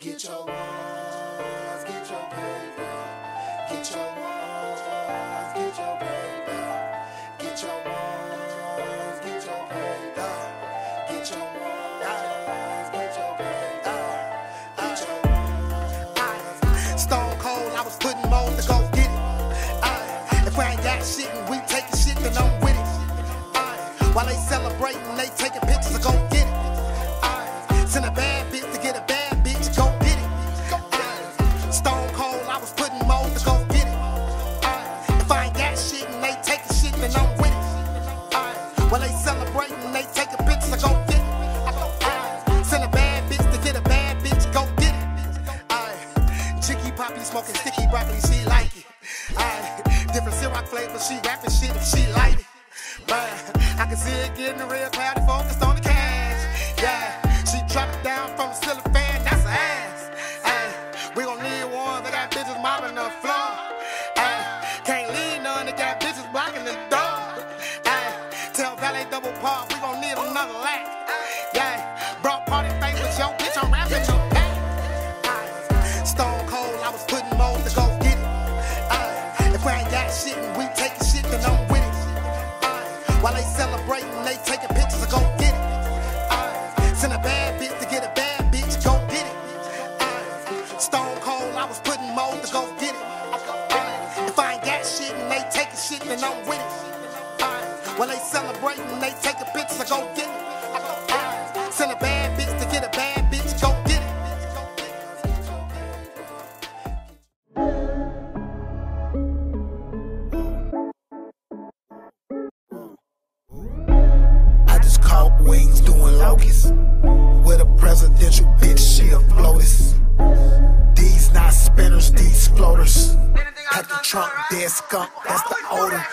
Get your ones, get your paper. Get your ones, get your paper. Get your ones, get your paper. Get your ones, get your paper. Get your ones. Stone cold, I was putting mold to go get it. Aye. If we ain't got shit and we taking shit, then I'm with it. Aye. While they celebrating, they taking pictures to go poppy smoking sticky broccoli, she like it. Aye. Different Ciroc flavors, she rapping shit if she like it. Man, I can see it getting real cloudy, focused on the cash. Yeah, she drop it down from the ceiling fan, that's her ass. Aye. We gon' need one that got bitches mopping the floor. Aye. Can't leave none that got bitches blocking the door. Aye. Tell Valet double park, we gon' need another lack. Yeah, was putting mold to go get it. Aye. If we ain't got shit and we taking shit, then I'm with it. Aye. While they celebrating, they taking pictures to go get it. Aye. Send a bad bitch to get a bad bitch, go get it. Aye. Stone cold, I was putting mold to go get it. Aye. If I ain't got shit and they taking shit, then I'm with it. Aye. While they celebrating, they taking pictures to go get it. Locusts. With a presidential bitch, she a FLOTUS. These not spinners, these floaters. Cut the trunk, dead skunk, that's the odor.